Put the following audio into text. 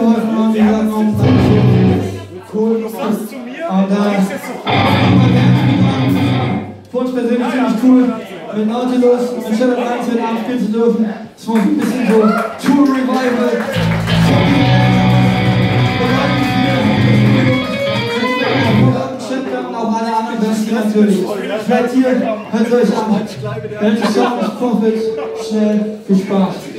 mitgeholfen haben. die hatten auch Dankeschön. Cool. Und äh, für uns persönlich ziemlich cool, mit Nautilus und mit Shadow 19 Abend spielen zu dürfen. Es war ein bisschen so Tour Revival. Auch alle anderen Besten natürlich. Bleibt hier, hört euch an. Welche Song, Profit, schnell, viel Spaß.